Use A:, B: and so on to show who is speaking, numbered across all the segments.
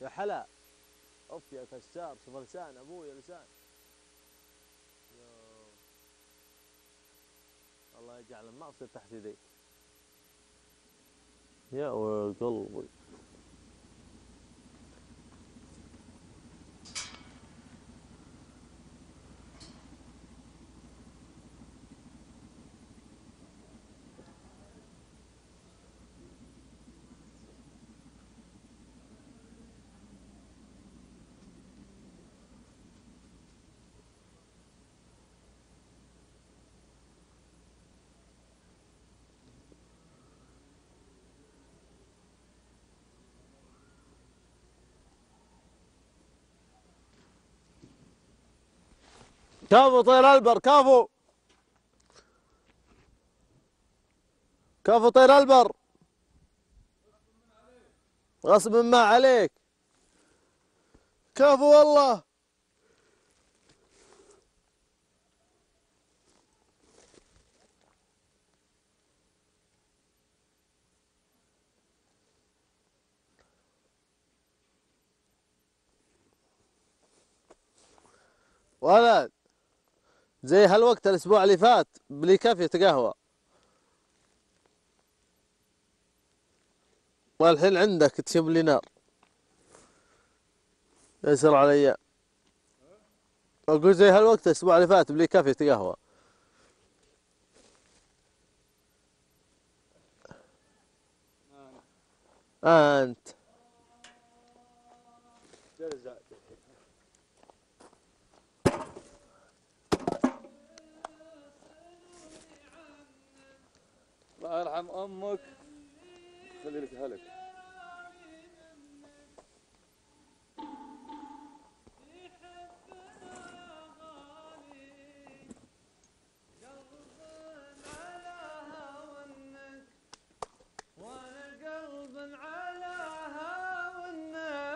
A: يا حلا. أوف يا كسار شوف لسان أبوي لسان. الله يجعل اصير تحت يديك. يا قلبي. كفو طير البر كفو كفو طير البر. غصب ما عليك. كفو والله. ولد. زي هالوقت الأسبوع اللي فات بلي كافية قهوة والحين عندك تشم لي نار. يسر علي. أقول زي هالوقت الأسبوع اللي فات بلي كافية قهوة أنت.
B: الله يرحم أمك. خلي لك هلك.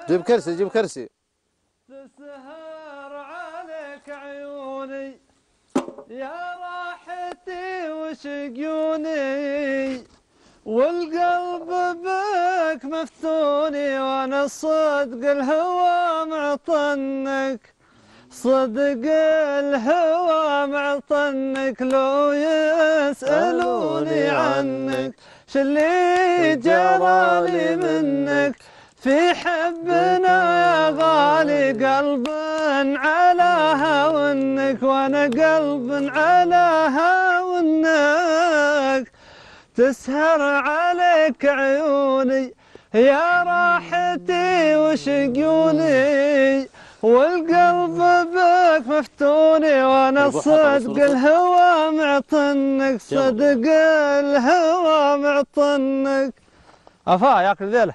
A: جيب كرسي جيب كرسي.
C: تسهر عليك عيوني. يا وشقيوني والقلب بك مفتوني وأنا الصدق الهوى معطنك صدق الهوى معطنك لو يسألوني عنك شلي جرالي منك في حبنا يا غالي قلب على هونك وأنا قلب على هونك تسهر عليك عيوني. يا راحتي وشقيوني والقلب بك مفتوني. وأنا الصدق الهوى معطنك صدق الهوى معطنك. أفا ياكل ذيله.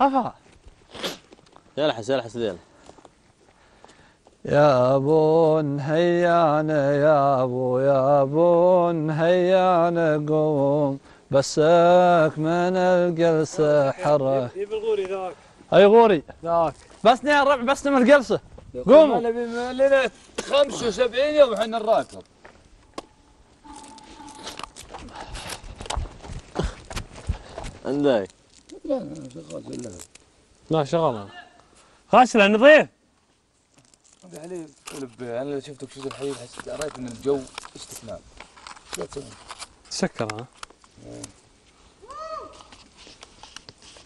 C: أفا.
A: يلحس يلحس ذيله.
C: يا ابو هيانا يا ابو يا ابو هيانا قوم بسك من الجلسة حرة.
D: جيب الغوري ذاك.
C: أي غوري؟
D: ذاك.
C: بسني يا الربع بسني من الجلسة قوموا.
B: نبي لنا 75 يوم إحنا نراكب.
A: عندك.
D: لا شغل غاسله نظيف
B: قلب أنا لو شفتك شفت الحليب حسيت رأيت ان الجو استثناء لا تسوي.
D: تسكر ها؟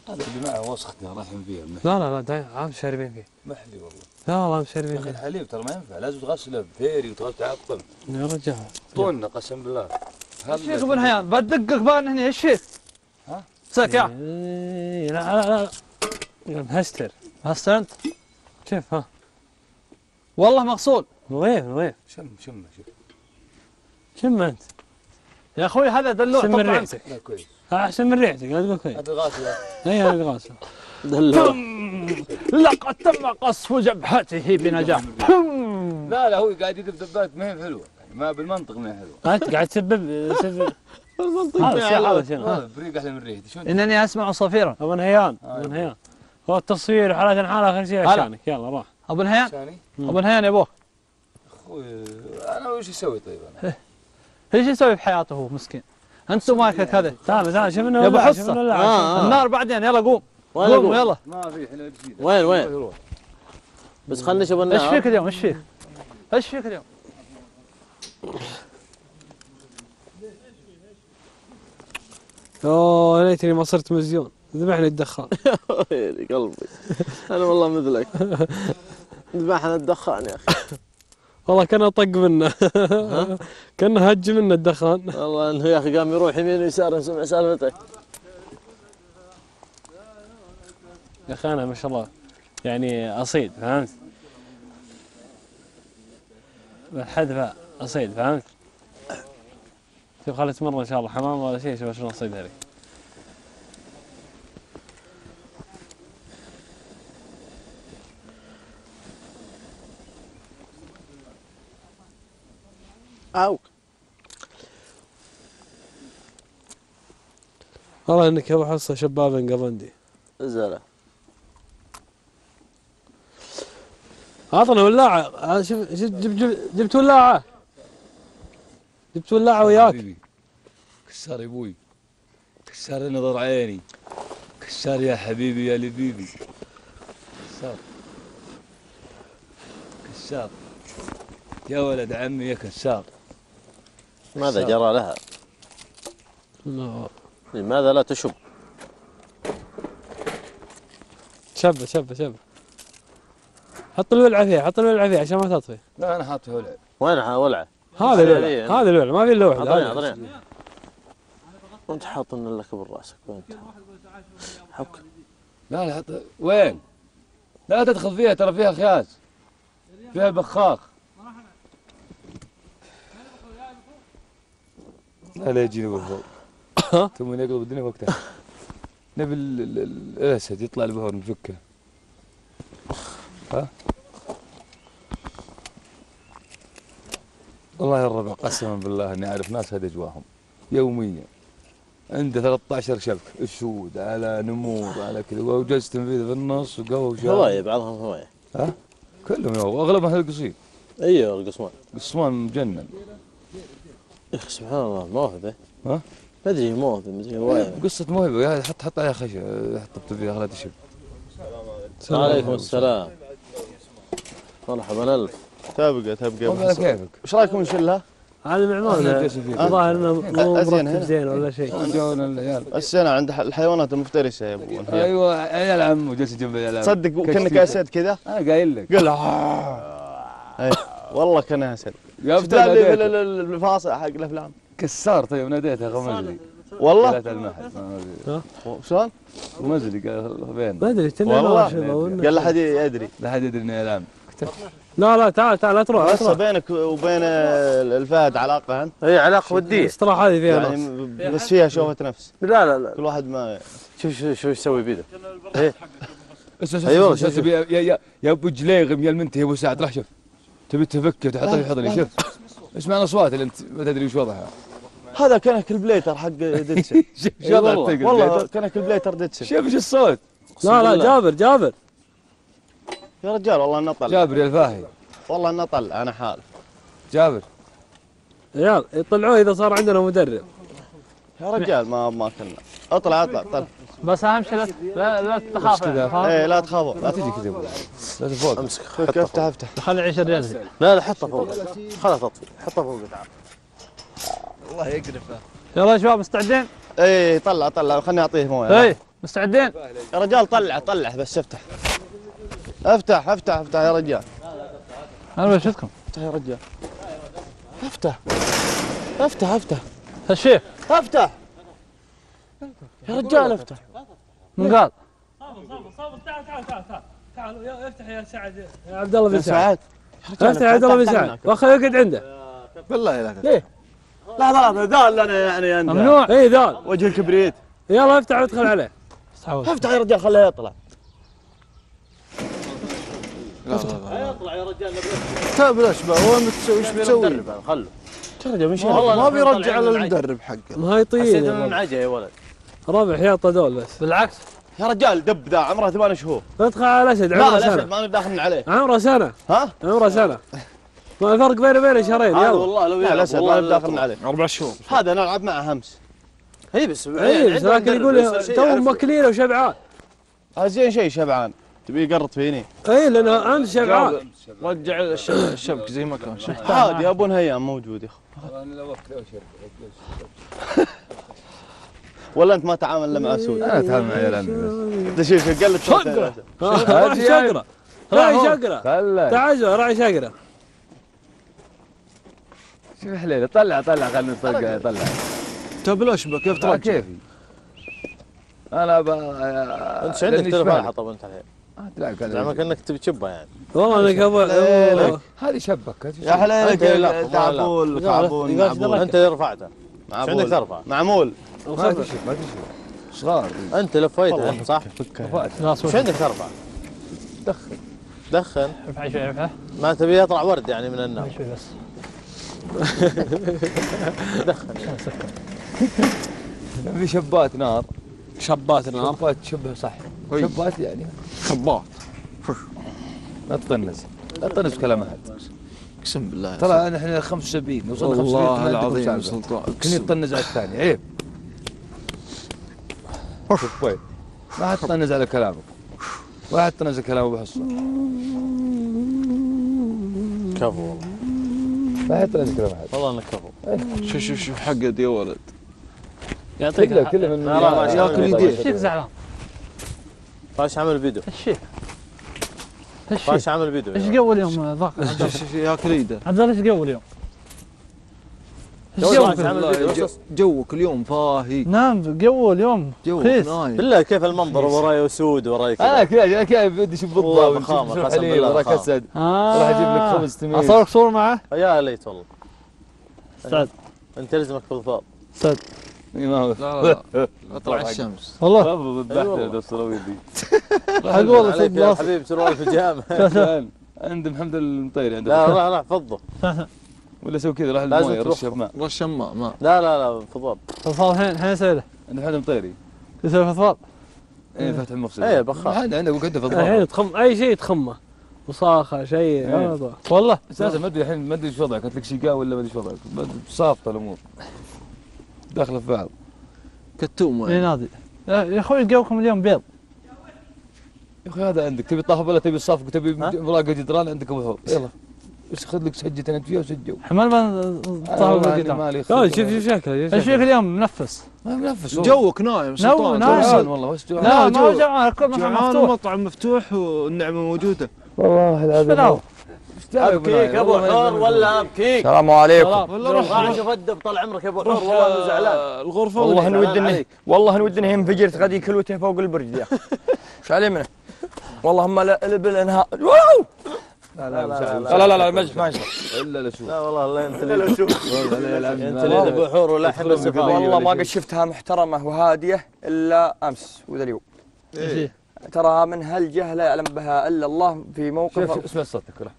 B: هذا اللي معه وسختنا رايحين فيها
D: لا لا لا دايم عام شاربين فيه.
B: محلي والله.
D: لا والله مشاربين فيه.
B: الحليب ترى ما ينفع لازم تغسله بفيري وتغسل تعقم
D: يا رجال.
B: طولنا قسم بالله.
C: شيخ ابن هيان بدقك بان هنا إيش فيك؟
D: ها؟
C: سك يا
D: إيه، لا لا لا. مهستر.
C: هسه أنت؟
D: كيف ها.
C: والله مغسول
D: نظيف نظيف
B: شم شم شوف
D: شم أنت؟
C: يا أخوي هذا دلوع
D: شم من. ريحتك احسن من ريحتك لا تقول كويس.
B: هذا غاسل
D: اي هذا غاسل
A: دلوع.
C: لقد تم قصف جبهته بنجاح.
B: لا لا هو قاعد يدب دبات ما هي حلوة. يعني ما بالمنطق ما هي حلوة.
D: أنت قاعد تسبب تسبب.
A: المنطق
D: هذا
A: ما
D: شيء
A: عليه.
D: هذا شنو
B: هذا بريق أحلى من ريحتي
C: إنني أسمع صفيرا.
D: أبو نهيان.
B: آه،
D: أبو نهيان. هو التصوير حالة حالة اخر شيء. عشانك يلا روح
C: أبو نهيان
B: ثاني؟
C: أبو نهيان يا أبوه.
B: أخوي وش يسوي طيب أنا؟
C: إيش يسوي في حياته هو مسكين؟ انت ومايكك هذا
D: تعال تعال شوف إنه
C: يا.
D: شوف إنه ولع.
A: آه.
C: النار بعدين يلا قوم.
A: وين
C: قوم؟ يلا.
B: ما في إحنا
A: وين وين. بس خلنا نشوف
C: إيش
A: النار.
C: فيك اليوم؟ إيش فيك؟ إيش فيك اليوم؟
D: أوه يا ليتني ما صرت مزيون. ذبحني الدخان.
A: ويلي قلبي. أنا والله مثلك ذبحنا الدخان يا أخي.
D: والله كان طق منه. كان هج منه الدخان.
A: والله إنه يا أخي قام يروح يمين ويسار نسمع سالفته
D: يا أخي أنا ما شاء الله يعني أصيد فهمت؟ بالحذفه أصيد فهمت؟ شوف خلت مرة إن شاء الله حمام ولا شيء شوف شلون اصيدها لك
A: أو
D: والله إنك يا أبو حصة شباب قرندي
A: زله
D: اعطنا ولاعة. آه، شوف جبت جبت- جبت ولاعة. جبت ولاعة وياك.
B: حبيبي. كسار يا أبوي. كسار نظر عيني. كسار يا حبيبي يا لبيبي. كسار. كسار. يا ولد عمي يا كسار.
A: ماذا جرى لها؟
D: لا.
A: لماذا لا تشب؟
D: شبه شبه شبه حط الولعه فيها حط الولعه فيها عشان ما تطفي
B: لا أنا حاطه ولع
A: وينها ولعه؟
D: هذا
A: علي-
D: الولع
A: علي.
D: هذا الولع ما في إلا واحد
A: أعطيني
D: هذا.
A: أعطيني وأنت حاط إن لك براسك وانت حك
B: لا لا حط وين؟ لا تدخل فيها ترى فيها خياس فيها بخاخ لا لا يجيني بالفوق ثم يقلب الدنيا وقتها. نبي ال- ال- ال- الأسد يطلع البهور نفكه ها؟ والله يا الربع قسما بالله إني أعرف ناس هذه اجواهم يوميا. عنده 13 شبك أسود على نمور على كذا. وجلس تنفيذ في النص وقهوة وشاي
A: هواية بعضهم هواية.
B: كلهم يو واغلبهم هذا قصير
A: أيوه القصمان.
B: قصمان مجنن
A: يا أخي سبحان الله موهبة.
B: ها؟
A: ما أدري موهبة ما أدري هوايه
B: قصة موهبة يا حط حط عليها خشب حط فيها خلها تشب
A: وعليكم السلام. مرحبا الف
E: تبقى تبقى
B: والله على كيفك؟
E: إيش رأيكم نشلها؟
D: هذا معمار. الظاهر إنه مو
E: أزين
D: مرتب. زين ولا شيء.
B: جونا العيال.
E: بس أنا عند الحيوانات المفترسة يا أبو.
B: أيوه عيال عمو جالس جنب العيال. عمو.
E: تصدق كانك. اسد كذا؟
B: أنا قايل لك.
E: قل والله كان اسد ال- الفاصل حق الأفلام.
B: كسار طيب ناديته غمزلي
E: والله؟
B: المحل أدري.
E: شلون؟
B: غمزلي قال بين
D: ما أدري
E: والله. قال لا حد يدري.
B: لا حد يدري إني العام
D: لا لا تعال تعال لا تروح
E: بس بينك وبين ال- الفهد علاقة أنت؟
A: هي علاقة ودية.
D: الاستراحه هذه فيها
E: يعني بس فيها شوفة نفس.
A: لا لا لا.
E: كل واحد ما
A: شوف شوف شوف يسوي بيده؟ أيوة،
B: بس
A: شوف،
B: بس تبي يا يا يا أبو جليغم يا المنتهي يا أبو سعد راح شوف. تبي تفكه وتحطه في حضني شوف. اسمع الأصوات اللي أنت ما تدري وش وضعها؟
E: هذا كان البليتر حق ديدسن
B: شوف شو
A: والله.
E: والله كان البليتر ديدسن
B: شوف إيش الصوت.
D: لا لا. جابر جابر.
E: يا رجال والله انه طلع
B: جابر يا الفاهي.
E: والله انه طلع أنا حالف
B: جابر.
D: عيال يطلعوه إذا صار عندنا مدرب.
E: يا رجال ما ما كنا. اطلع اطلع طلع.
C: بس أهم شيء لا لا, لا تخاف
B: كذا.
C: يعني، فاهم؟
E: إيه لا
B: لا تجي كذا. لا تفوق
A: أمسك.
E: خذ
A: حطه
E: افتح افتح
C: خلي يعيش الرجال زين.
A: لا لا حطه فوق. خلاص تطفي حطه فوق. تعال
C: يلا يا شباب مستعدين؟
E: إيه طلع طلع. خليني أعطيه مويه
C: اي مستعدين؟
E: يا رجال طلع طلع بس افتح. افتح افتح افتح يا رجال.
C: أنا بشوفكم
E: افتح يا رجال. افتح. افتح افتح.
C: الشيخ.
E: افتح. يا رجال افتح.
C: من قال؟
D: تعال افتح يا سعد يا عبد الله بن
E: يا
D: سعد.
E: يا رجال
D: افتح يا عبد الله بن سعد. واخله يقعد عنده.
E: بالله لا
D: ليه؟
E: لا لا ذال لنا يعني انت
C: ممنوع.
D: اي ذال
E: وجه الكبريت.
D: يلا افتح وادخل عليه.
E: افتح يا رجال خليه يطلع.
F: طيب ليش بقى. هو بتسوي إيش بتسوي؟
A: مدرب هذا خله
E: يا رجال من
A: والله
F: ما
A: لا،
F: بيرجع على المدرب حقه.
D: ما
A: حسيت
D: يا ولد.
A: يا
D: ربع حياطه دول بس.
C: بالعكس.
E: يا رجال دب ذا عمره ثمان شهور.
D: ادخل على الأسد
E: لا
D: عمره
E: الاسد
D: سنة.
E: ما داخل عليه.
D: عمره سنة.
E: ها؟
D: عمره سنة. ما الفرق بينه وبين شهرين يلا.
A: والله لو
G: لا
A: يلعب الأسد
G: ما
A: لا يطلع.
G: عليه.
E: أربع شهور.
G: هذا نلعب معه أمس.
A: اي بس
D: اي بس لكن يقول تو. ماكلينه وشبعان.
G: هذا زين شيء شبعان. تبي يقرط فيني؟
D: اي لأنه أنت شبعان.
E: رجع الش- الشبك زي ما كان.
G: عادي أبو نهيان موجود يا اخو
B: أنا لو
G: ولا أنت ما تعامل إلا مع سود؟
B: أنا أتعامل مع عيال عمي بس.
G: أنت شوف قلت؟ صوته يا شقرة.
D: راعي شقرة. راعي
B: شقرة.
D: تعال راعي شقرة.
B: شوف حليلة طلع طلع خلنا نطلع طلع.
E: طيب الاشبك كيف ترجع؟
B: كيفي؟ أنا ب
A: أنت إيش عندك تلفون حطب أنت الحين؟
B: تلعب
A: زعمك انك تبي تشبه يعني.
D: والله انك ابو
G: ليلك.
B: هذه شبك
G: يا حليلك تعبول. كعبول
A: أنت اللي رفعته. إيش عندك ترفع
G: معمول.
B: ما تشوف ما تشوف صغار.
A: أنت لفيته انت صح؟
C: لا إيش
A: عندك ترفع
B: دخل.
A: دخن
C: ارفع شوي
A: ما تبي يطلع ورد يعني من النار.
C: شوي بس.
A: دخن
B: في شبات نار.
D: شبات نار.
B: شبات تشبه صح. شبات يعني
E: خباط
B: لا تطنز. لا تطنز كلام أحد.
E: أقسم بالله
B: ترى نحن 75 وصلنا 75
E: والله العظيم. سلطان.
B: كل يطنز على الثاني عيب. شوف وين ما حد طنز على كلامك ولا حد طنز على كلامه بحصه
A: كفو والله
B: ما حد طنز على كلام احد
A: والله انك كفو
E: شوف شوف شوف حقد يا ولد
C: يعطيك
B: كله. كله من
E: ياكل
A: الله.
E: يديه.
C: إيش فيك زعلان؟
A: فاش عمل فيديو
C: إيش إيش
A: فاش عمل فيديو
C: إيش قوي اليوم
E: شوف ياكل ايده
C: عبد الله إيش قوي اليوم؟ إيش
A: فاش
C: قوي؟
A: عمل فيديو
E: والله
A: وصص.
E: جوك اليوم فاهي.
C: نعم قوي اليوم. رخيص
E: نايم
A: بالله كيف المنظر؟ وراي أسود وراي
B: أنا
A: كذا
B: كذا أنا كذا بدي
A: أشوف
B: بالضبط شوف
A: قسم بالله
B: وراك. أسد.
C: آه.
B: راح أجيب لك خبز تميز.
C: اصورك صورة معه؟
A: يا ليت والله.
C: سعد.
A: أنت لازمك
B: ما هو.
E: لا لا لا. اطلع الشمس.
C: والله.
B: والله ذبحت الصلاوي دي.
C: حق والله.
A: حبيبي سروال بيجامه
B: كان عند محمد المطيري عنده
A: لا روح روح فضه
B: ولا سوي كذا راح المويه
A: تروح.
B: رش ماء
E: رش ماء ماء.
A: لا لا لا فضاب
C: فضفاض الحين الحين أسوي له.
B: عند محمد المطيري
C: يسوي فضفاض
B: إيه فتح المفصل.
A: إيه بخاف
B: عنده عنده عنده في
D: الحين تخم أي شيء تخمه. وصاخه شيء
B: إيه.
D: هذا.
C: والله.
B: أساسا ما أدري الحين ما أدري إيش وضعك. قلت لك شقاء ولا ما أدري إيش وضعك. صافطة الأمور. داخله في بعض.
E: كتوم
C: اي نادي. يا يا أخوي جوكم اليوم بيض.
B: يا أخي هذا عندك. تبي طاف ولا تبي الصفق تبي؟ مراقه جدران عندك يلا. خذ لك سجة انت فيها وسجوا.
C: حمال ما
B: مالي
D: لا. شوف شوف شكله
C: فيك اليوم منفس؟
B: ما منفس.
E: جوك نايم سلطان.
C: نايم.
B: جوعان والله بس جوعان
C: لا ما هو
E: جو.
C: جوعان الكل مطعم مفتوح.
E: المطعم مفتوح والنعمة موجودة.
B: والله العظيم.
A: أبكيك أبو حور ولا أبكيك.
H: السلام عليكم.
E: والله روح
A: أشوف الدب طال عمرك يا أبو حور والله إنه زعلان.
E: الغرفة
H: والله نود
A: إنه.
H: والله نود انه ينفجر غادي كلوته فوق البرج يا أخي. إيش عليه منه والله هم لا بالانهاء واو!
B: لا لا
H: لا لا لا, لا مزح ما يصير
B: الا لا شوف
A: لا والله لا انت اللي
B: يلعب
A: انت اللي ابو حور ولا حل السفاره
H: والله ما قد شفتها محترمه وهاديه الا امس وذا اليوم ترى من هالجهه لا يعلم بها الا الله في موقف
B: شوف اسمع صوتك روح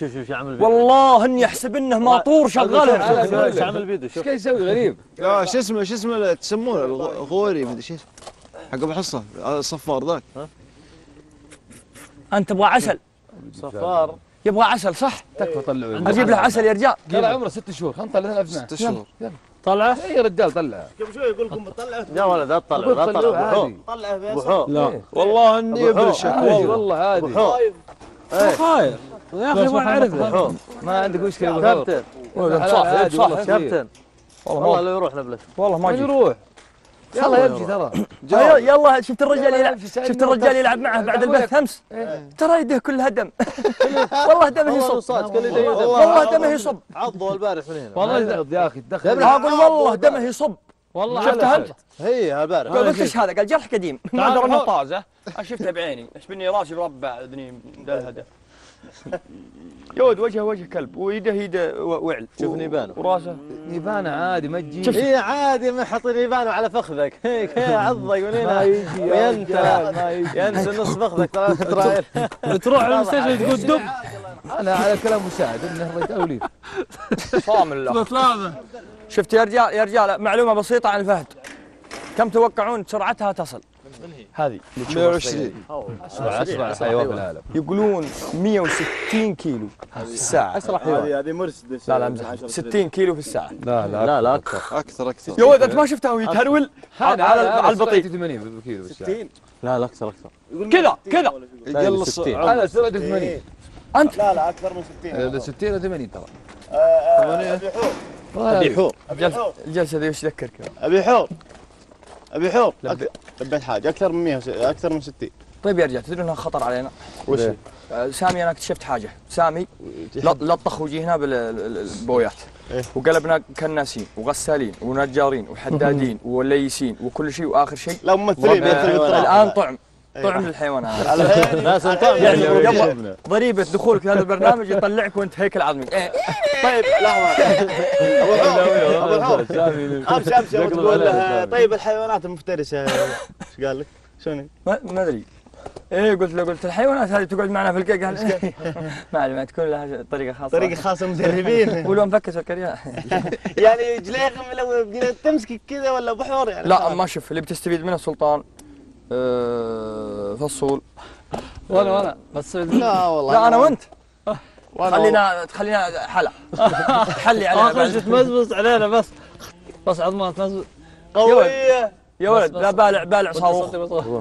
A: شوف شوف شو عمل
H: والله اني احسب انه ماطور شغال
A: شوف شوف شو عمل
B: إيش
A: شوف
B: قاعد يسوي غريب
E: لا شو اسمه شو اسمه تسمونه الغ- غوري مدري شو حق ابو حصه الصفار ذاك
H: انت تبغى عسل
A: صفار.
H: يبغى عسل صح؟
B: تكفى طلعوا.
H: أجيب له عسل. يا رجال
B: ترى عمره ست شهور. خلنا نطلع
E: ست شهور.
D: طلعه
B: اي يا رجال طلع.
A: يا ولد لا تطلع لا تطلع حور
B: لا.
E: والله إني
B: عادي.
E: والله
B: والله عادي
A: ابو حور
D: خايف يا أخي ما
A: حور
B: ما عندك مشكلة.
A: كابتن.
B: والله خير.
A: كابتن
H: والله
A: لو يروح نبلش
H: والله ما
B: يروح؟ يلا يمشي ترى.
H: يلا يلا شفت الرجال يلعب شفت الرجال. يلعب معه بعد. البث أمس؟ ترى يده كلها دم والله دمه يصب. والله دمه يصب.
A: عضه البارح من هنا
B: والله يا أخي تدخل
H: أقول والله دمه يصب.
D: والله
H: شفتها انت؟
A: هي البارح
H: قال قلت إيش هذا؟ قال جرح قديم. ما ادري انه. طازه أنا شفتها بعيني. إيش بني راسي مربع اذني ده هذا يود وجهه وجه كلب ويده يده وعل.
A: شوف نيبانه.
H: وراسه.
B: يبان عادي ما تجي
A: اي عادي ما حاطين يبانوا على فخذك. هيك هي عضك
B: ما يجي
A: ينسى نص فخذك ترى
D: تروح المستشفى تقول دب.
B: أنا على كلام مساعد إنه رجال وليد
H: صام الله.
D: بطلابه
H: شفت يا رجال يا رجال معلومة بسيطة عن الفهد. كم توقعون سرعتها تصل؟ هذه اللي تشوفها
E: 120
B: اسرع اسرع حيوان في العالم
H: يقولون 160 كيلو في الساعة.
A: اسرع حيوان.
E: هذه هذه مرسيدس
H: لا لا أمزح. 60 كيلو في الساعة.
B: لا لا
A: لا لا أكثر.
E: أكثر. أكثر
H: يا ولد أنت ما شفته وهو يتهرول على البطيء.
B: 80 بالكيلو بالساعة.
A: لا لا أكثر أكثر.
H: كذا كذا.
E: يقلص
A: 60.
B: أنا سرعة 80
H: أنت؟
E: لا لا أكثر من 60
B: 60 و 80 ترى.
E: أبي حور.
A: أبي حور.
H: الجلسة الجلسة ذي وش تذكرك؟
E: أبي حور. أبي حور أك- لبيت حاجة أكثر من 100 أكثر من 60
H: طيب يا رجال تدرون إنها خطر علينا؟
E: وش؟
H: آه، سامي أنا اكتشفت حاجة سامي لط- لطخ وجهنا بالبويات
E: إيه.
H: وقلبنا كناسين وغسالين ونجارين وحدادين وليسين وكل شيء وآخر شيء
E: لا ممثلين.
H: الآن طعم طعم للحيوانات.
A: لا سلطان
H: يعني ضريبة دخولك في هذا البرنامج يطلعك وانت هيكل عظمي إيه.
E: طيب لحظة. أبو الحور امس امس يوم تقول له طيب الحيوانات المفترسة. إيش قال لك؟ شنو؟
H: ما ما أدري. إيه قلت له قلت الحيوانات هذه تقعد معنا في القى قال إيه. ما علي ما تكون لها طريقة خاصة.
E: طريقة خاصة مدربين.
H: ولو مفكس الكريان
E: يعني جليخم لو تمسك كذا ولا بحور يعني؟
H: لا ما شوف اللي بتستفيد منه سلطان. فصول.
C: وأنا وأنا. بس
E: لا والله
H: لا أنا
E: وأنت.
H: خلينا خلينا حلا حلي علينا
C: آخر شيء
H: بعد.
C: تمزمز علينا بس. بس عظمان تمزمز.
E: قوية.
H: يا ولد لا بالع بالع صاروخ.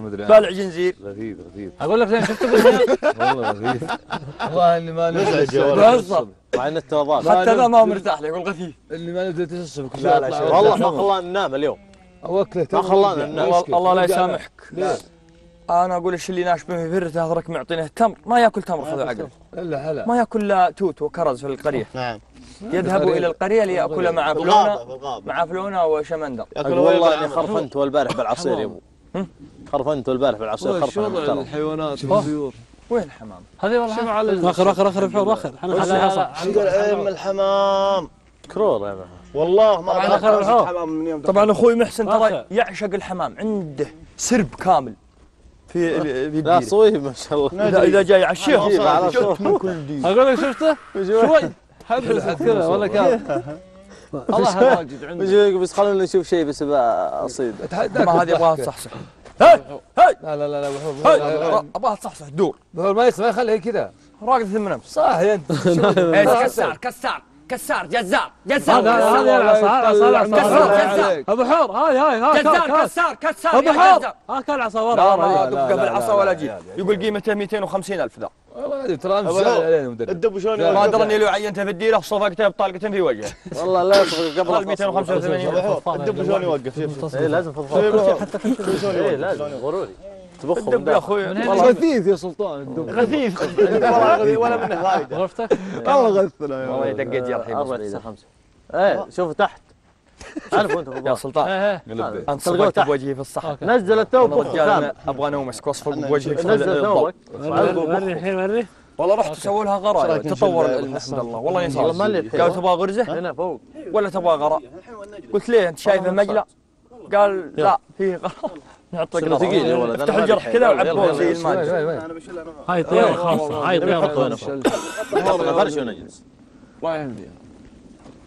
H: بالع جنزير.
B: غثيث غثيث
C: أقول لك زين شفت
B: والله غثيث والله اني ما
E: مزعج يا ولد.
H: بهزر.
A: مع إن التوظاف
H: حتى ذا ما هو مرتاح له يقول غثيث.
B: اللي ما نبدا الصبح
E: لا، لا،.
A: والله ما خلانا ننام اليوم.
B: اوكله
A: ما خلانا
H: الله الله لا يسامحك؟ أنا أقول إيش اللي ناشبه في فرته هذرك معطينه تمر ما ياكل تمر خذ عقل
B: الا هلا
H: ما ياكل لا توت وكرز في القريه
E: نعم
H: يذهب إلى القريه لياكل مع فلونه مع فلونه وشمندر
A: والله. اني خرفنت والبارح بالعصير يا ابو خرفنت والبارح بالعصير خرفنت.
E: الحيوانات
C: والطيور.
H: وين الحمام؟
C: هذه والله
D: اخر اخر اخر اخر صح
C: لا،
E: شقر ام الحمام
A: كرور يا مان.
E: والله ما
C: طبعاً
E: بعرف
C: آخر
E: أمسك
C: الحوض.
E: حمام من يوم
H: طبعا أخوي محسن ترى. يعشق الحمام عنده سرب كامل في في
A: لا صويب ما شاء الله.
H: اذا إذا جاي عشيه
A: جيب على
H: جت
A: صوت.
H: من كل دير.
C: أقول لك شفته؟ شوي. حد كذا ولا كان. الله واجد عنده.
A: بس خلونا نشوف شيء بس بأصيد
H: ما هذه أبغاها تصحصح. هاي هاي.
B: لا لا لا
H: أبغاها تصحصح دور.
B: ما يسمع خليها كذا.
H: راقد ثم نفس
B: صح يا انت
H: كسار كسار كسار جزار جزار.
C: هذا العصا هذه العصا
H: كسر،
C: العصا
H: كسر.
C: أبو حور هاي هاي هاي
H: جزار كسار كسار. أبو
C: حور
H: جزار.
C: ها كان عصا
H: لا
C: ورا
H: ما
B: لا، لا،
H: بالعصا
B: لا،
H: ولا
B: لا،
H: جيب. يقول قيمته 250 ألف ذا.
B: والله ترى
E: لا.
B: علينا مدرب.
E: الدب شلون
H: ما
E: يوقف؟
H: ادري اني لو عينته في الديرة صفقته بطلقه في وجهه.
A: والله لا قبل
H: قال 285
E: أبو حور، الدب شلون يوقف؟ شوف
A: اي لازم
E: حتى
A: اي لازم. ضروري. تبخهم
H: الدب يا
A: أخوي.
B: غثيث يا سلطان الدب.
E: غثيث. ولا منه. فايده
C: غرفتك
E: والله غثنا يا
H: والله. دقيت بس.
A: إذا خمسة. إيه شوف تحت. عارف
H: يا سلطان.
C: إيه إيه.
B: قلب
H: أنت
A: تلقوه
H: صفقت
A: تحت.
H: بوجهي في الصحة
A: نزل الثوب
H: أبغى انومسك واصفق بوجهك.
A: نزل ثوبك
D: وري الحين وري.
H: والله رحت سووا لها غراء تطور الحمد الله والله ينصر قال تبغى غرزة؟
A: هنا فوق.
H: ولا تبغى غراء قلت ليه أنت شايفه مجلى قال لا فيه غراء
A: سنة ثقيل
H: افتح الجرح كذا وعبوه زي الماء
D: هاي طيارة خاصه هاي
A: طيارة
D: خاصه
A: فرش ونجلس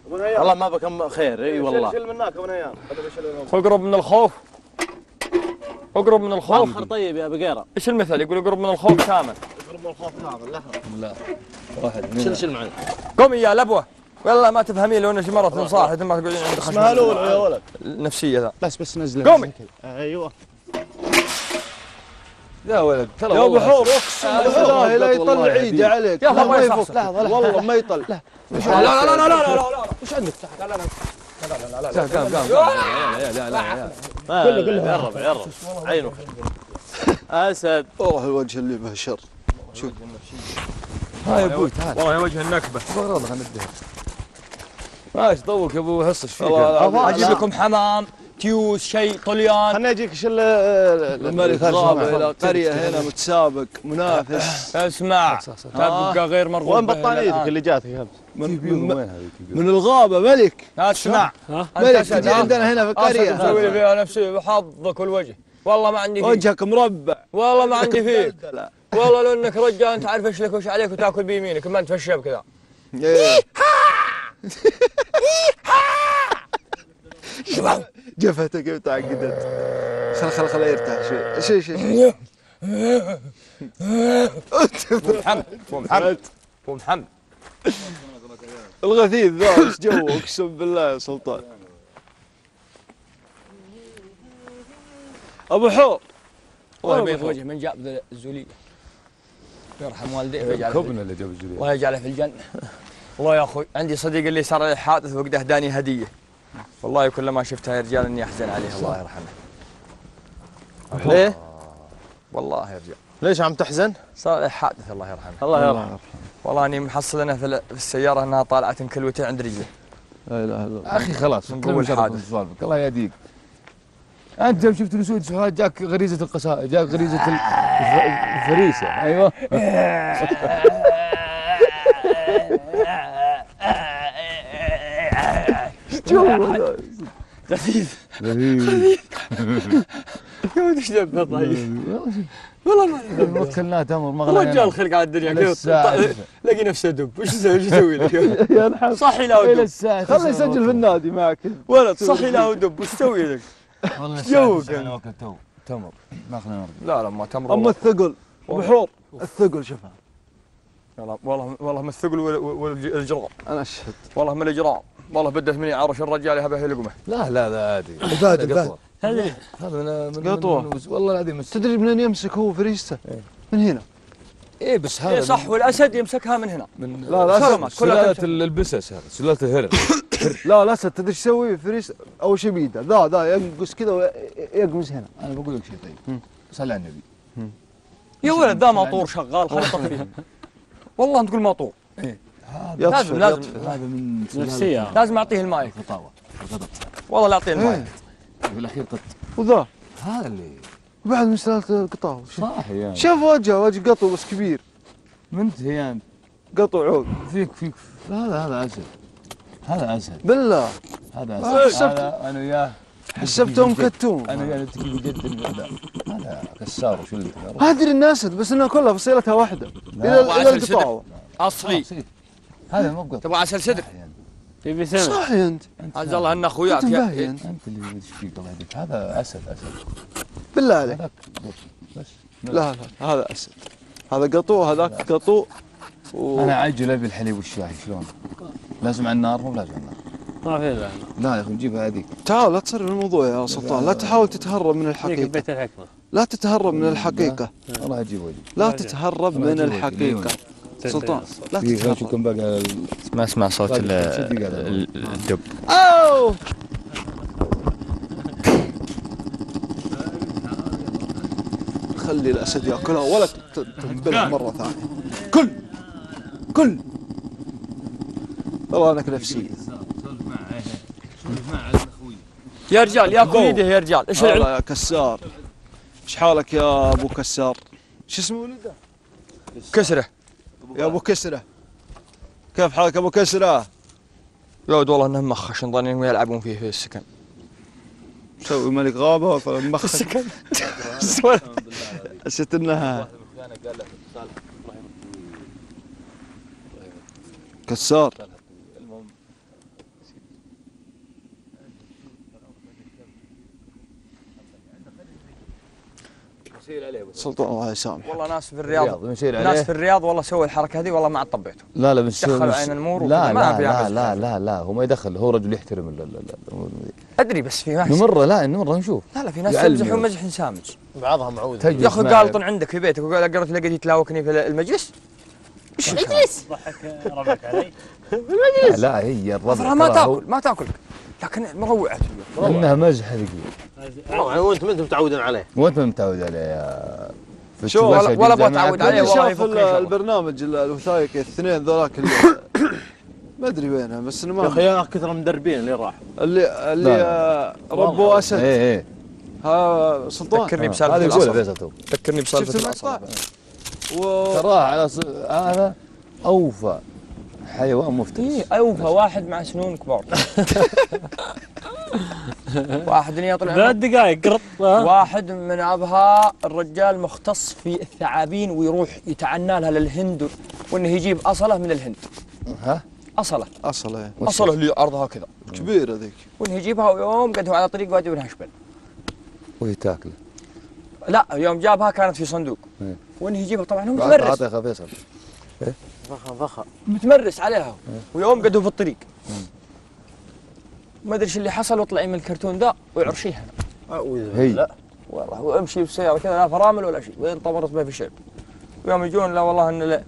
A: والله ما بكم خير إي والله.
E: شيل منك ابو نيان
H: اقرب من الخوف. اقرب من الخوف.
A: آخر طيب يا بقيره
H: إيش المثل؟ يقول اقرب من الخوف ثامن
B: واحد
A: شيل شيل معي.
H: قومي يا لبوة. والله ما تفهمين لو انك مرة تنصاح ما تقعدين عند
E: اسمها لولو
H: خشم
E: يا ولد.
H: النفسيه ذا.
E: بس بس نزله
H: قومي.
E: أيوه.
B: يا ولد ترى
E: يا ابو حور اقسم بالله لا يطلع عيدي عليك والله
H: ما
E: ما
H: يصحصح.
E: يفك والله ما يطلع
H: لا لا لا لا لا لا لا
E: وش عندك
B: قام قام قام لا لا لا
A: كله كله يرب يرب عينه اسد
E: والله الوجه اللي به شر
B: ها يا أبوي تعال
H: والله وجه النكبه
B: والله خلينا ندهر ماشي طولك يا ابو حصش فيك
E: والله
H: أجيب لكم حمام تيوس شيء طليان.
E: خلني أجيك شل الملك غابه إلى قرية هنا متسابق منافس.
H: اسمع
B: صح صح
H: تبقى غير مرغوب
E: وين بطانيتك. اللي جاتك؟ امس
B: هذيك
E: من الغابة ملك.
H: اسمع.
D: ها؟
E: ملك تجي
H: ها؟
E: عندنا هنا في
H: أسد مسوي لي
E: القريه
H: فيها نفسي بحظك والوجه. والله ما عندي فيك
E: وجهك مربع.
H: والله ما عندي فيك والله لو إنك رجال أنت عارف إيش لك وش عليك وتأكل بيمينك ما أنت في الشيب كذا.
E: إيه. جفتك كيف تعقدت؟
F: خل خل خل يرتاح شوي. شوي شوي شوي.
H: ابو محمد ابو محمد ابو محمد
F: الغثيث ذا إيش جو أقسم بالله يا سلطان. أبو حور
H: الله يبيض وجهه من جاب الزولية. يرحم والديه ويجعله في-
B: كبنا اللي جاب الجريان
H: الله يجعله في الجنة. والله يا أخوي. عندي صديق اللي صار له حادث وقده أهداني هدية. والله كلما شفتها يا رجال إني أحزن عليه الله يرحمه.
E: ليه؟
H: والله يا رجال.
E: ليش عم تحزن؟
H: صار له حادث الله يرحمه.
E: الله يرحمه.
H: والله إني محصل أنا في ال- في السيارة إنها طالعة كلوتين عند رجله
F: لا إله إلا الله.
B: أخي خلاص
H: من
B: شرف
H: الحادث.
B: الله يهديك. أنت يوم شفت الأسود سهاد جاك غريزة القصائد جاك غريزة ال- الف- الفريسة. أيوه.
H: خفيف
B: غريب
H: يا ولد إيش دبه طيب والله ما
B: وكلناه تمر ما
H: رجال الخلق على الدنيا لقي نفسه دب وش يسوي لك صحي له دب
F: خليه يسجل في النادي معك
H: ولد صحي له دب وش يسوي لك
B: والله
H: جوك.
B: أنا وكل تو تمر ما خلينا نرجع
H: لا لا ما تمر
F: اما الثقل ابو حور الثقل شوفها
H: والله والله من الثقل والجرام
F: أنا أشهد
H: والله من الجرام والله بده مني عرش الرجال يهبه لقمة.
B: لا لا لا عادي. هذا قطوة.
D: هذه
B: هذا من من
F: قطوة.
B: من- والله العظيم
F: تدري منين يمسك هو فريسته؟ من هنا.
B: إيه بس هذا
H: اي صح
B: من-
H: والأسد يمسكها من هنا.
B: من
F: لا، لا،
B: سلالة. البسس هذا سلالة الهرم.
F: لا لا تدري إيش يسوي؟ فريس أول شيء بيده. ذا ذا ينقص كذا ويقمز هنا.
B: أنا بقول لك شيء طيب. صل على النبي.
H: يا ولد ذا ماطور شغال خليه يطفيه والله تقول ماطور.
F: يطفي
H: لازم- لازم.
B: هذا من
D: نفسية.
H: لازم أعطيه الماي
B: الخطاوة الغضب.
H: والله لا أعطيه الماي
B: في الأخير قط
F: وذا؟
B: هذا اللي
F: بعد من سلالة القطاوة.
B: صح يا
F: شوف وجهه وجه قطو بس كبير.
B: منت هيان
F: قطو عود.
B: فيك فيك. هذا هذا اسد هذا اسد
F: بالله.
B: هذا
F: آه،
B: اسد هذا أنا وياه.
F: حسبتهم كتوم.
B: أنا وياه نتكي بجد هذا هذا كسار وشو اللي
F: ادري انه اسد بس إنها كلها فصيلتها واحدة.
H: إلى إلى.
F: القطاوة.
H: أصلي.
B: هذا مو بقط
H: تبغى عسل صدر؟
D: تبي سمع
F: صح يا أنت.
H: عز الله أن
F: أخوياك أنت
B: أنت. اللي تشفيك الله يهديك هذا. اسد اسد
F: بالله عليك.
B: بس.
F: لا لا هذا اسد هذا قطو هذاك قطو. و...
B: أنا عجل أبي الحليب والشاي شلون؟ لازم على النار مو لازم على النار.
D: ما في لا
B: لا يا أخي نجيبها هذيك.
F: تعال لا تصرف الموضوع يا سلطان. لا تحاول تتهرب من الحقيقة.
D: بيت الحكمة.
F: لا تتهرب من الحقيقة.
B: والله أجيب وجهي.
F: لا تتهرب من الحقيقة. سلطان. لا
B: باقي؟
H: ما اسمع صوت
B: ال- ال-
H: الدب.
F: أوه. خلي الأسد ياكلها ولا ت- تنبلها مرة ثانية. كل! كل! والله انك نفسيه
H: يا رجال ياكل يده يا رجال. إيش العلم؟
F: يا كسار. إيش حالك يا أبو كسار؟ شو اسمه؟ ولده
H: كسرة.
F: يا أبو كسرة. كيف حالك أبو كسرة؟
H: يا ولد والله إنهم مخش ظنين يلعبون فيه في السكن.
F: مسوي ملك غابة ولا مخ
H: السكن.
F: حسيت إنها. كسار. سلطان الله يسامحه
H: والله ناس في
B: الرياض.
H: الرياض
B: بنشير
H: ناس
B: عليه؟
H: في الرياض والله سووا الحركة هذه والله ما عاد طبيته
B: لا لا بس
H: دخلوا
B: بس-
H: عين النور
B: لا لا لا لا. لا لا هو ما يدخل هو رجل يحترم ال- ال- ال- الأمور ذي.
H: أدري بس في ناس
B: نمره لا نمره نشوف.
H: لا لا في ناس يمزحون. مزح سامج.
E: بعضها معود
H: يا
B: أخي.
H: قالطن عندك في بيتك وقال قرأت لقيت يتلاوكني في المجلس. اجلس
D: ضحك. ربك علي
B: لا هي الربع
H: ما تاكل ما تاكل لكن مروعة.
B: إنها مزحه
E: طبعا وأنتم ما أنتم متعودين عليه.
B: وأنت ما متعود عليه يا في
F: شو
H: ولا- ولا بتعود. عليه
F: اللي
H: والله
F: شاف. البرنامج ال- الوثائقي الاثنين ذولاك اللي ما أدري وينها بس إنه
E: يا
F: ما
E: أخي يا كثر المدربين اللي راحوا
F: اللي اللي آه، ربوا أسد.
B: إيه إيه.
F: ها سلطان.
H: ذكرني
B: آه،
H: بسالفة
B: هذا يقول
H: الأصل.
B: فيصل تو.
H: ذكرني
F: شفت
H: بسالفه.
F: و...
B: تراه على. هذا أوفى. حيوان مفترس.
H: إيه اوفى واحد مع سنون كبار. واحد يطلع
D: ثلاث دقائق قرط؟
H: واحد من أبها الرجال مختص في الثعابين ويروح يتعنى لها للهند وإنه يجيب أصله من الهند.
B: ها؟
H: أصله.
F: اصل إيه.
H: أصله اللي عرضها كذا.
F: كبيره ذيك
H: وإنه يجيبها ويوم قد هو على طريق وادي ونهشبل
B: وهي تاكله.
H: لا يوم جابها كانت في صندوق.
B: إيه.
H: وين يجيبها طبعا هو متمرس
B: عطي يا فيصل.
A: فخة فخة
H: متمرس عليها. ويوم قدوا في الطريق. ما أدري إيش اللي حصل وطلع من الكرتون ذا ويعرشيها
B: هي
H: والله وامشي بالسياره كذا لا فرامل ولا شيء وين طمرت بها في الشعب ويوم يجون لا والله إن ال- ال-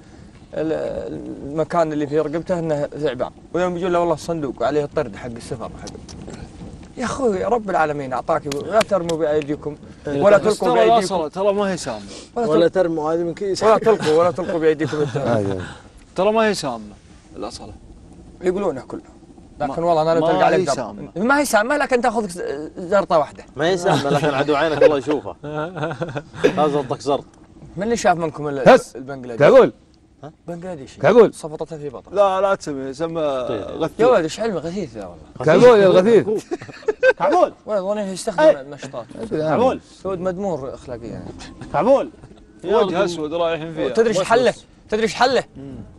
H: المكان اللي في رقبته إنه ثعبان ويوم يجون لا والله الصندوق وعليه الطرد حق السفر. حق. يا أخوي رب العالمين أعطاك لا ترموا بأيديكم ولا
F: بس
H: تلقوا
F: بأيديكم. ترى ما هي سامة.
H: ولا,
A: ولا
H: ولا,
A: ترموا هذه من كيس
H: ولا تلقوا ولا تلقوا
B: بأيديكم.
F: ترى ما هي سامة الأصلة
H: يقولونه كله لكن والله أنا لو
F: ما
H: تلقى
F: هي
H: عليك.
F: سامة.
H: ما هي سامة لكن تأخذ زرطة واحدة.
A: ما هي سامة لكن عدو عينك الله يشوفه لا زرطك زرط.
H: من اللي شاف منكم ال-
B: هس.
H: البنغلاديش
B: كابول
H: بنغلاديشي
B: كابول
H: صفطتها في بطن
F: لا لا تسمي سمى
H: يا
F: غثيث
H: ولد إيش علمي غثيث يا والله؟
B: كابول يا الغثيث.
E: كعبول
H: ولد ظنين يستخدم النشطات
E: كعبول
H: سود مدمور أخلاقيا.
E: كعبول
F: وجه أسود رايحين فيها.
H: تدري إيش حله؟ تدري إيش حله؟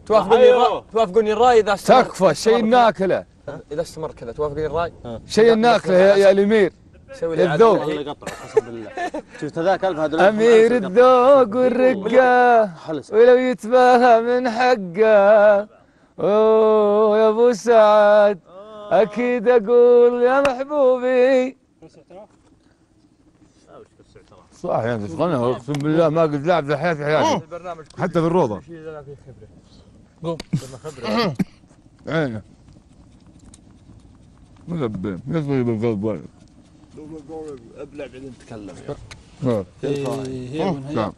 H: توافقوني
E: أيوه.
H: الراي توافقوني الرأي إذا استمر
B: تكفى شيء ناكلة.
H: إذا استمر كذا توافقوني الرأي؟
B: شيء ناكلة يا الأمير.
H: سوي لي
B: الذوق.
A: شفت هذاك ألف هذول
B: أمير الذوق
A: والرقة.
B: ولو يتباهى من حقه. أوه يا أبو سعد. أكيد أقول يا محبوبي. صح يعني تغنى اقسم بالله ما قد لعب في حياتي حياتي. حتى في
H: الروضة. فيه خبرة.
B: عينه ملبن يصغي بالقلب
F: ابلع بعدين تكلم
B: نعم.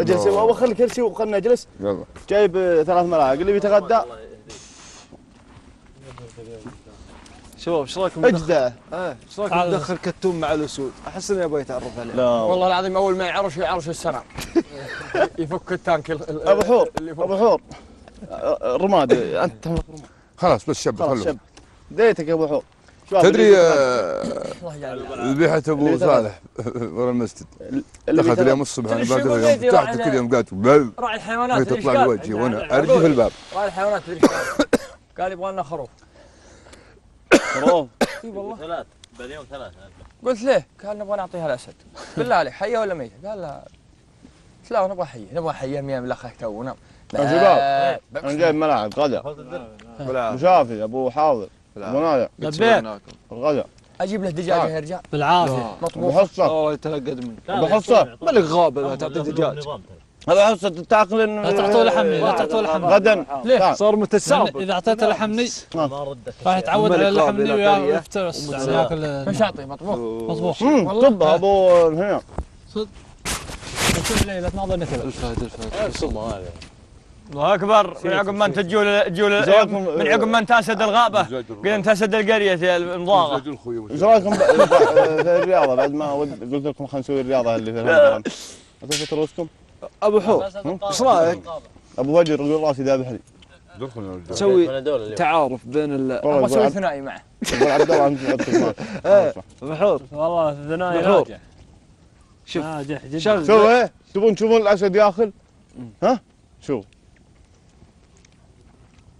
E: اجلس أبغى خلي كرسي وخلنا نجلس
B: يلا.
E: جايب آه، ثلاث ملاعق اللي بيتغدى.
F: شباب إيش رأيكم
E: اجدع
F: إيه إيش رأيكم ندخل كتوم مع الأسود؟ أحس اني أبغى يتعرف عليه.
E: لا.
H: والله العظيم أول ما يعرش يعرش السنة. يفك التانك ال- ال-
E: أبو حور أبو حور. آه، رماد أنت رماد.
B: خلاص بس شب
E: خلاص
B: خلوه.
E: شب. ديتك يا أبو حور. شباب
B: تدري آه، ذبيحة
E: أبو
B: صالح ورا المسجد. دخلت اليوم الصبح أنا
H: بيتي
B: تحت كل يوم قالت بل.
H: راعي الحيوانات
B: تطلع؟ لوجهي وأنا ارجي في الباب.
H: راعي الحيوانات تدري إيش قال؟ قال يبغى لنا خروف. إي والله.
A: ثلاث باليوم ثلاث.
H: قلت ليه؟ قال نبغى نعطيها الأسد. بالله عليك حية ولا ميته؟ قال لا. قلت لا نبغى حية نبغى حية مية من اخك تو نام
E: يا شباب أنا جايب ملاعق غدا. ابو شافي أبو حاضر. أبو نايا
D: لبيت
E: الغدا.
H: أجيب له دجاجه يا رجال
D: بالعافية.
E: ابو
H: مطبوخ.
E: حصة.
F: الله يتلقد منك
E: أبو حصة.
F: مالك غابة تعطي دجاج.
E: ابو حصه تاكل
D: لا تعطوه لحمني لا تعطوه لحمني
E: غدا.
H: ليه؟
F: صار متسابق.
D: إذا أعطيته لحمني راح يتعود على
F: الملك
D: اللحمني
F: رابي لا طرية.
D: ويفترس ياكل
H: مش اعطي مطبوخ
D: مطبوخ
E: طب أبو هنا.
D: كل ليله تناظر نكبه
F: الفهد الفهد
H: الله. أكبر. من عقب ما انت تجول تجول من عقب ما انت اسد الغابة. انت اسد القرية يا المضاغة.
E: إيش رايكم في الرياضة بعد ما قلت لكم خلينا نسوي الرياضة اللي في اعطيكم تروسكم؟
F: أبو حور إيش رأيك؟
E: أبو فجر يقول راسي ذابح لي
F: تسوي تعارف بين ال
H: أبغى
E: والله أسوي
H: ثنائي معه.
E: يقول عبد الله انت.
F: ابو حور
D: والله الثنائي
F: بحور.
D: ناجح
F: شوف
D: ناجح جدا.
E: شوفوا إيه؟ تبون تشوفون الأسد ياكل ها؟ شوف.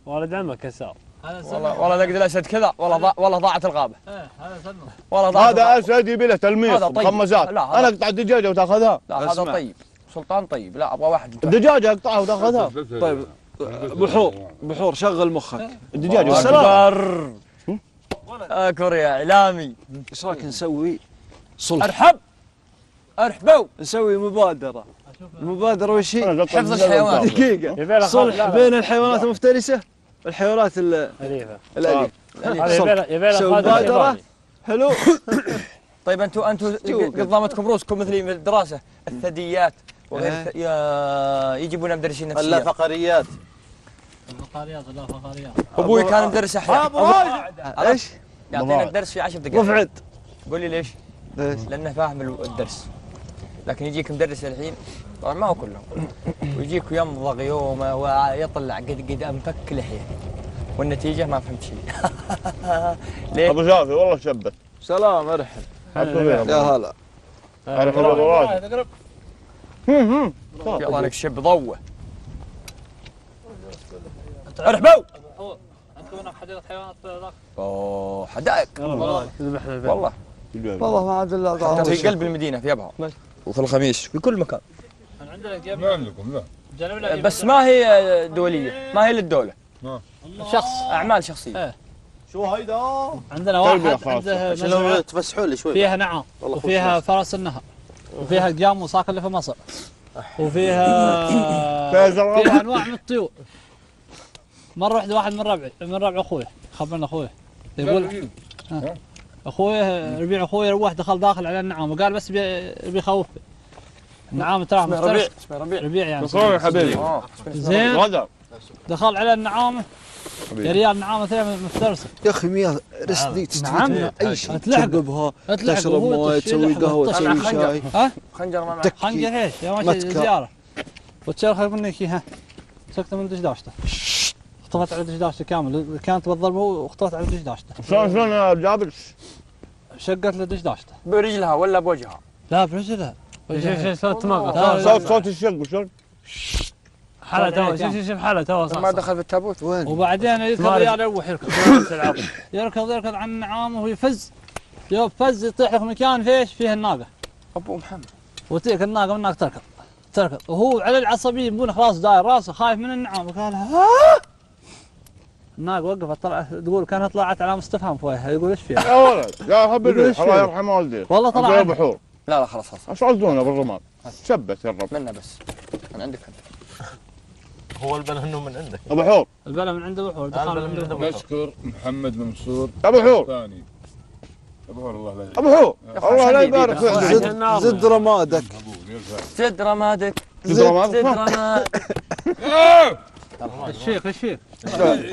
D: ولد عمك كسار
H: والله والله لقد الأسد كذا والله والله ضاعت الغابة.
D: هذا سلمى
H: والله ضاعت
E: هذا. أسد يبي له تلميح
H: هذا طيب. هذا-
E: أنا اقطع الدجاجه وتأخذها.
H: لا هذا. طيب. سلطان طيب. لا أبغى واحد
E: الدجاجه اقطعها وتاخذها
F: طيب ابو حور ابو حور شغل مخك.
E: الدجاجه
H: أكبر. أكبر يا إعلامي.
F: إيش رايك نسوي صلح؟
H: أرحب. أرحبوا.
F: نسوي مبادرة. المبادره وش هي؟
H: حفظ
E: الدجاجة
H: الحيوان.
E: وتاخذها.
F: دقيقه صلح بين الحيوانات المفترسة والحيوانات
D: الأليفة.
F: مبادرة.
D: ياباني.
F: حلو.
H: طيب أنتم أنتم قد ضامتكم روسكم مثلي من الدراسة. الثدييات. وغير يا يجيبون مدرسين
A: الا
H: نفسيه
A: فقريات.
D: فقاريات لا فقاريات
H: أبوي كان مدرس أحياء.
F: إيش؟
H: يعطينا الدرس في 10 دقائق.
F: مفعد.
H: قول لي ليش؟
F: ليش؟
H: لأنه فاهم ال- الدرس. لكن يجيك مدرس الحين طبعا ما هو كلهم ويجيك يمضغ يومه ويطلع قد قد أنفك لحية. والنتيجة ما فهمت شيء. ليه؟
E: أبو شافي والله شبت
F: سلام ارحب
E: يا
F: هلا.
E: عارف أبو راشد
H: يلا انك شب ضوه ارحبوا
D: أنتم حديقه حيوانات ذاك
H: أوه حدائق.
D: والله.
H: والله
F: والله ما عاد إلا
H: في قلب المدينة في أبها. وفي الخميس. في كل مكان.
B: ما عندكم لا
H: بس ما هي دولية ما هي للدولة.
C: شخص
H: أعمال شخصية.
E: شو هيدا؟
C: عندنا واحد. عنده
A: تفسحوا لي شوي.
C: فيها نعم وفيها فرس النهر. وفيها قيام وصاق اللي في مصر. وفيها
E: فيها
C: أنواع من الطيور. مرة واحدة واحد من ربعي من ربع أخوي. خبرنا أخوي. يقول. أخوي ربيع أخوي روح دخل داخل على النعام وقال بس بي- بيخوفني النعام ترى
H: اسمه ربيع ربيع.
C: ربيع يعني.
E: حبيبي.
H: آه.
C: زين. دخل على النعامة. يا ريال النعامه ثانية مفترسه
F: يا أخي مياه رسدي تستفيد
C: نعم.
F: أي شيء.
C: أتلعب
F: تشرب
C: موية
F: تسوي
C: قهوة.
F: تسوي. شاي.
C: ها؟
H: خنجر ما معه
F: تك-
C: خنجر إيش يا ماشي. زيارة. وتشرخ منك اياها سكت من دشداشته اختفت على دشداشته كامل. كانت بالضربه واختفت على دشداشته
E: شلون شلون يا جابر؟
C: شقت له دشداشته
H: برجلها ولا بوجهها؟
C: لا برجلها.
D: صوت
E: صوت الشق شلون؟
D: حلا تو شوف شوف شوف حلا تو صح
H: ما. دخل في التابوت؟
F: وين؟
C: وبعدين يركض. ريال يروح يركض يركض يركض عن النعامه ويفز. يوم فز يطيح في مكان فيش فيه الناقة.
H: أبو محمد.
C: وتيك الناقة والناقه تركض. تركض. وهو على العصبية يبون خلاص داير راسه خايف من النعام قال ها؟ الناقة وقفت طلعت تقول كانها طلعت علامه استفهام في وجهها يقول إيش فيها؟
E: يا ولد يا حبيبي
C: إيش
E: الله؟ يرحم والديك
C: والله
E: أنت
C: طلع
E: يا
C: عنه.
E: بحور
H: لا لا خلاص خلاص.
E: إيش عزونا بالرماد؟ شبت يا الرب
H: منا بس. من عندك انت
G: هو البلا إنه من عندك.
E: أبو حور.
C: البلا من عنده بحور دخل
G: البلا
C: من عنده.
B: نشكر محمد منصور.
E: أبو حور.
B: ثاني أبو حور الله لا يعين.
E: أبو حور. الله لا يبارك
H: يدينا.
E: في عزك
F: زد زد رمادك.
H: زد رمادك؟
E: زد رمادك.
C: الشيخ الشيخ.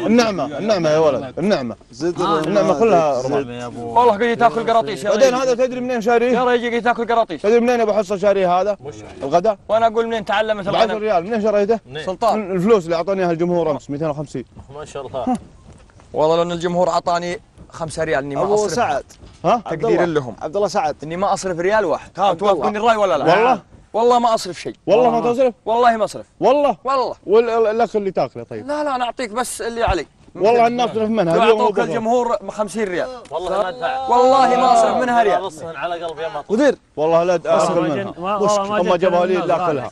E: النعمة النعمة يا ولد النعمة.
F: زد
E: النعمة كلها رماد.
G: يا أبو.
H: والله قاعد تأكل قراطيس يا
E: بعدين هذا تدري منين شاريه؟
H: يا رجل قاعد تأكل قراطيس.
E: تدري منين أبو حصة شاريه هذا؟ الغداء؟
H: وأنا أقول منين تعلمت
E: ب 10
H: الغنم
E: ريال. منين شريته؟
H: سلطان.
E: من الفلوس اللي أعطاني إياها الجمهور أمس 250
G: ما شاء الله.
H: والله لو إن الجمهور أعطاني 5 ريال إني ما
F: أبو
H: أصرف.
F: سعد.
E: ها؟
H: تقدير لهم.
F: عبد الله سعد.
H: إني ما أصرف ريال واحد. ها. توافقوني الراي ولا لا؟
E: والله؟
H: والله ما أصرف شيء.
E: والله ما تصرف؟
H: والله ما أصرف.
E: والله؟
H: والله.
E: والاكل اللي تاكله طيب؟
H: لا لا أنا أعطيك بس اللي علي.
E: والله اني أصرف منها.
H: اعطوك الجمهور 50 ريال.
G: والله ما أدفع.
H: والله ما أصرف منها ريال.
G: نصهن على قلبي يا ما
F: مدير.
E: والله لا أكل
D: ما
E: منها.
D: والله ما
E: جابوا لي اللي أكلها.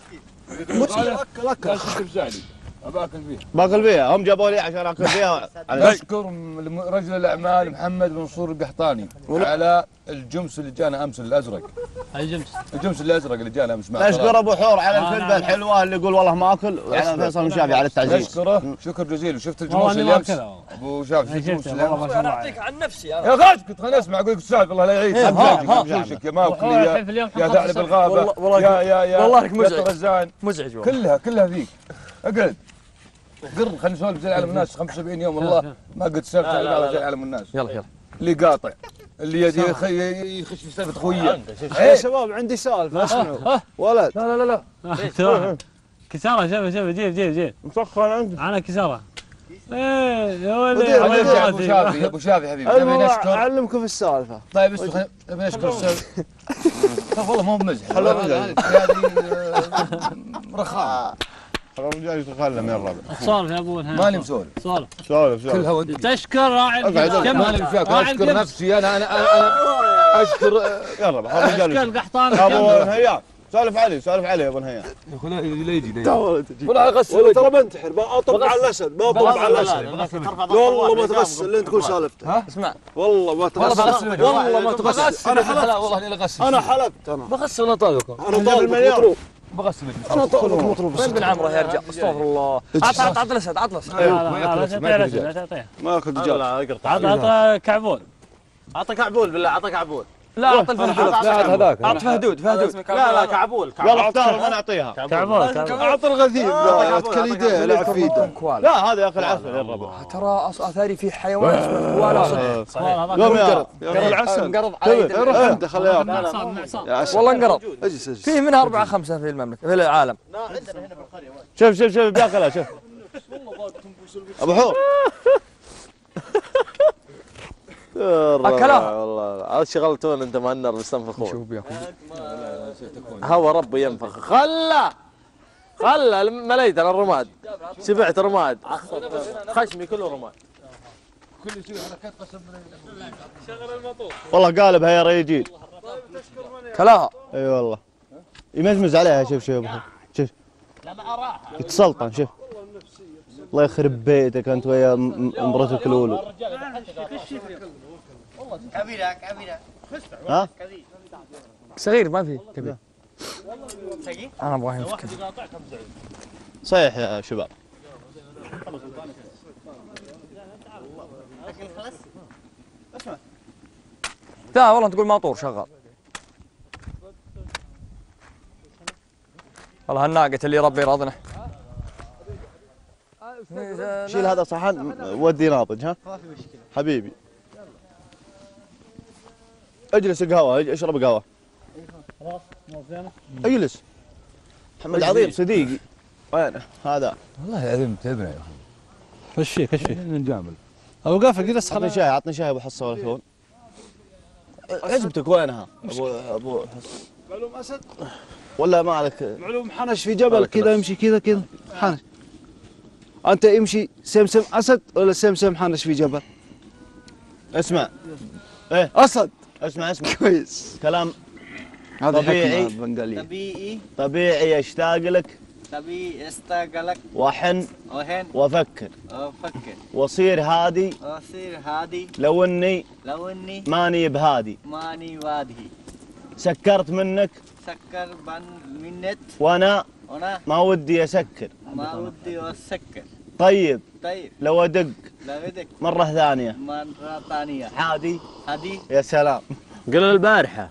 B: لا تشكر سعدي اباكل فيها
E: باكل فيها هم جابوا لي عشان أكل
B: نشكر م- رجل الأعمال محمد منصور القحطاني على الجمس اللي جانا أمس الأزرق.
C: هاي جمس؟
B: الجمس الأزرق اللي جانا أمس مع
E: نشكر أبو حور على
C: آه،
E: الكذبه
C: نعم.
E: الحلوه اللي يقول والله ما أكل. وعلى فيصل المشافي على التعزيز.
B: نشكره شكر جزيل وشفت الجموس
C: أني
B: اللي
C: أمس؟
B: أبو شاف شفت الجموس
C: شفته
B: اللي
H: أمس؟
C: أنا
H: أعطيك عن نفسي
B: يا غاش كنت خليني أسمع أقول لك السالفة الله لا يعيد.
C: إيه،
B: يا ماكل
C: والله
B: يا يا ثعلب الغابه
H: والله- والله
B: يا يا يا
H: والله مزعج. مزعج والله.
B: كلها كلها فيك اقعد قر خلينا نسولف زي عالم الناس 75 يوم والله ما قد سولفت على زي عالم الناس.
H: يلا يلا.
B: اللي قاطع اللي يخش في سالفه خويه
F: يا شباب عندي سالفه اسمعوا ولد.
B: لا لا لا لا.
D: كسارة كسارة شوف شوف جيب جيب جيب.
E: مسخر انت
D: أنا كسارة إيه يا ولد أبو.
B: شافي يا أبو شافي حبيبي. نبي نشكر.
F: أعلمكم في السالفة.
B: طيب اسمع نبي نشكر والله مو بمزح.
E: مزح.
B: هذه آه، رخام
E: الرجال يتكلم يا الربع
C: سولف يا ابو
B: ماني مسولف.
C: سولف.
E: سولف سولف.
B: كلها وانت
C: تشكر راعي. كمل.
B: ماني
C: راعي أشكر.
B: نفسي أنا أنا أنا اشكر
E: يا الربع أشكر
C: القحطان. أبو.
E: نهيان. سولف علي سولف علي يا أبو نهيان.
B: لا يجي لا يجي
F: ولا أغسل ترى بنتحر بطب على الأسد ما بطب على
G: الأسد.
F: والله ما تغسل. لين تقول سالفته.
H: اسمع.
F: والله ما تغسل. والله ما تغسل. أنا حلفت.
B: والله اني اغسل
F: أنا حلفت. أنا
B: بغسل أنا طالبكم
F: أنا طالب مطروب
B: بغسل
F: أنا طالب مطروب
H: وين بن عمره يا رجال أستغفر الله. عط عط عط الاسد عط الاسد
D: رجل لا تعطيه
F: ما يأكل دجاج
D: عط عط كعبول.
G: اعطى كعبول بالله اعطى كعبول.
H: لا عط الفهدود
B: هذاك.
H: عط فهدود فهدود
G: لا لا كعبول
E: يلا اختار ما نعطيها.
D: كعبول. كعبول
F: اعطى الغثيث اتكل يديه لعب في
E: لا هذا يا أخي العسل يا الربع
H: ترى أص- أثاري في حيوان اسمه كوالا صدق
E: قوم يا
F: يا أخي العسل
H: انقرض. على يد
F: روح. عنده خليه ياكل
H: والله انقرض.
F: اجلس اجلس.
H: فيه منها أربعة خمسة في المملكة في العالم.
E: شوف شوف شوف بياكلها شوف. أبو حور.
H: أكلها.
A: والله. شغلتون أنت مع النار بيستنفخون
H: شوف بياكل
A: هوا ربي ينفخ. خله! خله! مليت أنا الرماد. شبعت رماد. خشمي كله رماد.
E: والله قالبها يا ريجيل
H: كلاها
E: إي والله. يمزمز عليها شوف شوف أبو أخوي. شوف. يتسلطن شوف. الله يخرب بيتك أنت ويا م- م- مرتك الاولى ها؟
H: صغير ما في كبير. أنا أبغى ينفك
E: صحيح يا شباب.
H: لا والله تقول ماطور شغال. والله هالناقة اللي ربي راضنا.
E: شيل هذا صحن ودي ناضج ها؟ حبيبي. اجلس قهوه اشرب قهوة. اجلس. محمد عظيم صديقي. وينه هذا.
B: والله العظيم تعبنا يا أخي.
C: إيش فيك إيش فيك؟
B: نجامل.
C: أبو قافل جلس
E: عطني
C: خلاص
E: شاي عطني شاي أبو حصة ولا ثون عزبتك وينها؟ ابو أبو
F: معلوم أسد؟
E: ولا ما عليك.
F: معلوم حنش في جبل كذا. يمشي كذا كذا. حنش. أنت يمشي سمسم أسد ولا سمسم حنش في جبل؟
E: اسمع.
F: أسد.
E: اسمع اسمع.
F: كويس.
E: كلام
F: هذا
E: طبيعي.
I: طبيعي.
E: طبيعي اشتاق لك.
I: طبيعي استقلك
E: واحن
I: وهن
E: وافكر
I: وفكر.
E: واصير هادي.
I: وصير هادي.
E: لو إني
I: لو إني
E: ماني بهادي.
I: ماني وادي.
E: سكرت منك.
I: سكر بن منت.
E: وأنا
I: وأنا
E: ما ودي أسكر.
I: ما ودي أسكر.
E: طيب.
I: طيب.
E: لو أدق.
I: لو بدك
E: مرة ثانية.
I: مرة ثانية.
E: عادي
I: هادي.
E: يا سلام.
A: قل البارحة.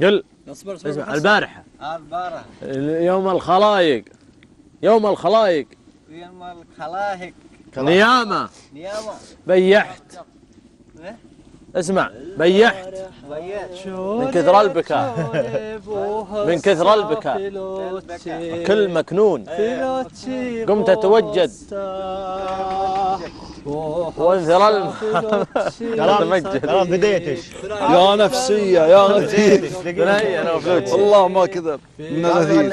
A: قل.
C: اصبر
A: اسمع البارحة.
I: البارة
A: يوم الخلايق. يوم الخلايق.
I: يوم الخلاهق
A: نيامة.
I: نيامة.
A: بيحت.
I: إيه؟
A: اسمع بيحت.
I: بيت
A: من كثر البكاء من كثر البكاء كل مكنون. قمت أتوجد. وانثر الم
E: كلام بديتش.
F: يا نفسية يا غثيث والله ما كذب. من غثيث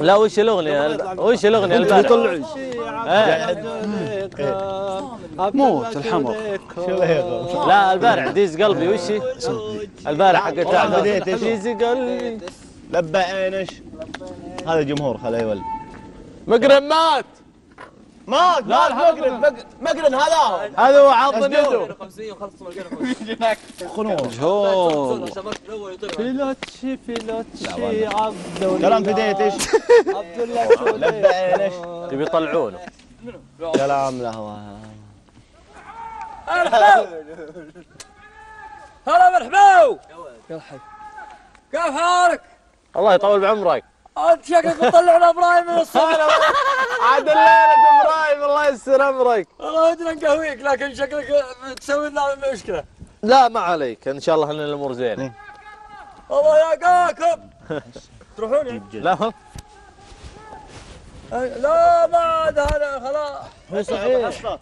A: لا؟ وش الأغنية؟ وش الأغنية؟ البارحة.
F: موت الحمر.
A: لا البارح ديز قلبي وش هي؟ البارح حق؟ ديز قلبي.
E: لبى عينش هذا جمهور خله يولي
A: مقرن مات.
E: مات مات مقرن مق- مقرن هذا.
A: هذا هو عض يده
F: جهور
C: فيلوتشي فيلوتشي عبد الله
E: كلام بديتش
C: عبد الله
E: لبى عينش
A: يبي يطلعونه.
E: كلام له.
H: هلا مرحبا! كيف حالك؟
A: الله يطول بعمرك.
H: أنت شكلك بتطلعنا إبراهيم من الصبح
A: عاد الليلة إبراهيم الله يستر امرك
H: والله ودنا نقهويك لكن شكلك تسوي لنا مشكله
A: لا ما عليك. إن شاء الله إن الأمور زينة.
H: والله يقاكم تروحون؟ يعني؟
A: لا.
H: لا ما عاد هذا خلاص.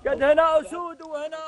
H: قد هنا أسود وهنا